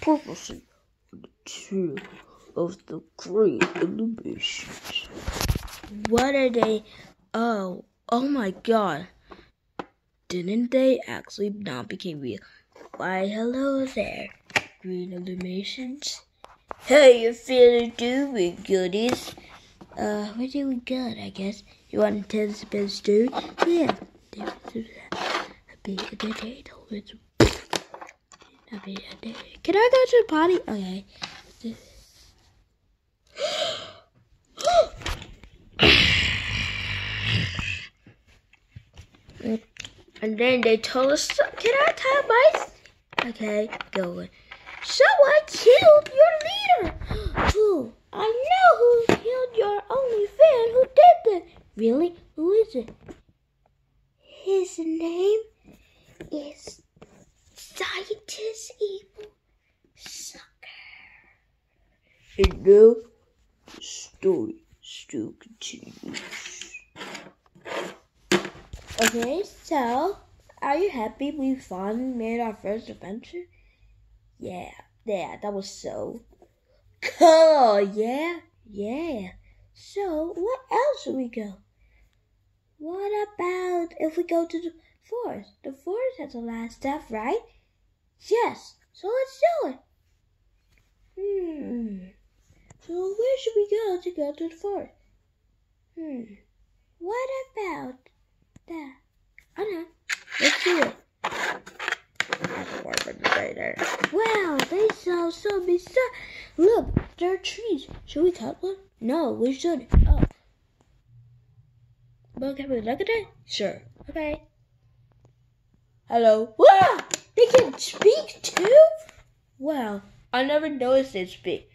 prophecy on the two of the great illuminations. What are they? Oh, oh my god. Didn't they actually not become real? Why, hello there, green illuminations. Hey, you feeling doing goodies? Uh, we're doing good, I guess. You want to tell us about the story? Yeah. Happy day. Can I go to the potty? Okay. And then they told us, can I tell my? Okay, go on. Someone killed your leader. Who? I know who killed your only fan. Who did that? Really? Who is it? His name is Scientist Evil Sucker. And now the story still continues. Okay, so are you happy we finally made our first adventure? Yeah, yeah, that was so cool. Yeah, yeah. So, what else should we go? What about if we go to the forest? The forest has a lot of stuff, right? Yes, so let's do it. Hmm. So, where should we go to go to the forest? Hmm. What about that? I know. Let's do it. Wow, they sound so bizarre. Look, there are trees. Should we cut one? No, we shouldn't. Oh. Well, can we look at it? Sure. Okay. Hello. Wow! They can speak too? Wow, I never noticed they speak.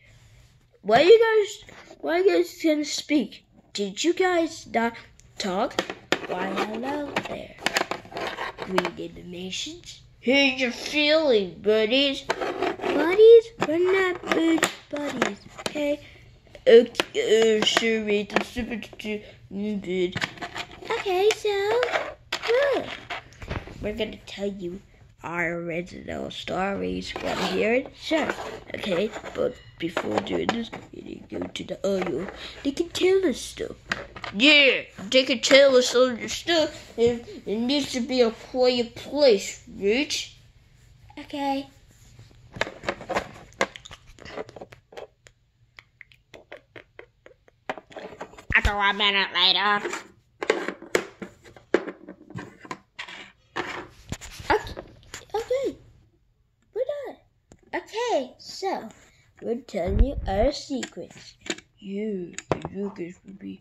Why you guys why you guys can speak? Did you guys not talk? Why hello there. Green Unimations. Here's your feeling, buddies? Buddies? We're not good buddies, okay? Okay, uh, sure, the super good. Okay, so. We're gonna tell you our original stories. Want here. Sure. Okay, but before doing this, we need to go to the audio. They can tell us stuff. Yeah, they can tell us all the stuff. It, it needs to be a quiet place, Rich. Okay. After a minute later. Okay. Okay. We're done. Okay, so we're telling you our secrets. You, you guys will be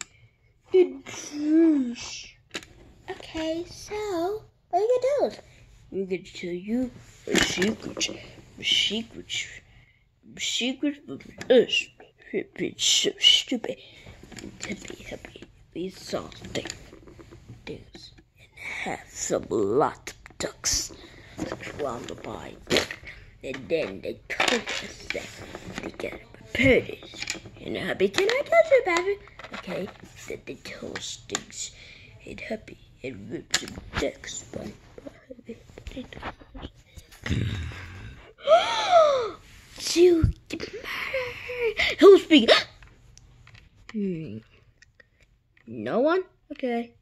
intruders. Okay, so what are you gonna do? We're gonna tell you a secret. A secret. A secret from us. It's so stupid. Happy, happy. We saw things. Things. And have some lot of ducks surrounded by. And then they told us that they gotta prepare. And happy, can I touch it, baby? Okay, then they told us things. And happy, and ripped some ducks by. by To Who's speaking? Hmm. No one? Okay.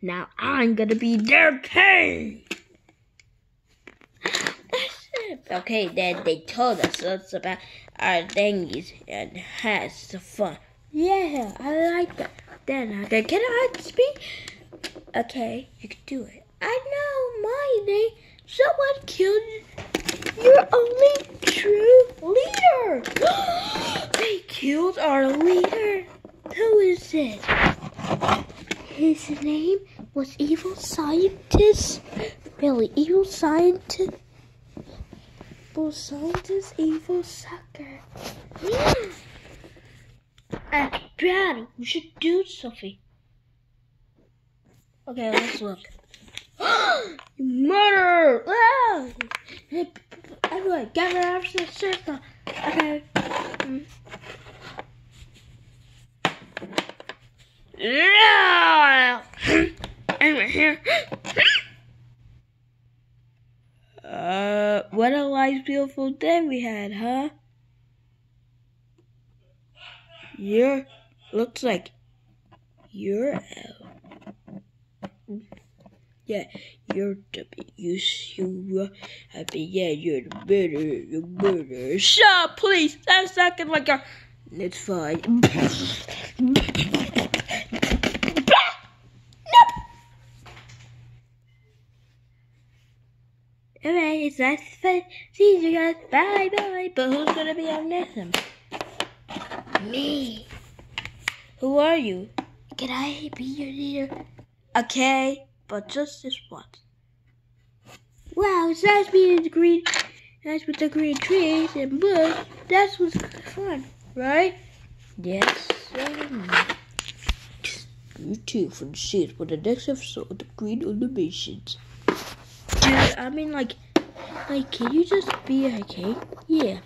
Now I'm gonna be their king. Okay, then they told us it's about our thingies and has fun. Yeah, I like that. Then uh, I can, can I speak? Okay, you can do it. I know my name. Someone killed your only true leader. they killed our leader. Who is it? His name was Evil Scientist. Really, Evil Scientist. Evil Scientist, Evil Sucker. uh, Daddy, we should do something. Okay, let's look. Murder! Ah! Everyone, gather after the circle. Okay. Mm. Yeah! Anyway, here. Uh, But what a nice, beautiful day we had, huh? You're looks like you're. Yeah, you're the you you uh, yeah you're the better the better. Shut up, please. That's acting like a. It's fine. It's nice to see you guys. Bye bye. But who's gonna be on next one? Me. Who are you? Can I be your leader? Okay, but just this once. Wow, it's nice being in the green. Nice with the green trees and bush. That was fun, right? Yes, um, you too for the seats for the next episode of the Green Unimations. Dude, I mean, like, like, can you just be okay? Yeah.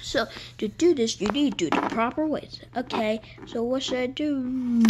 So to do this, you need to do the proper ways. Okay. So what should I do?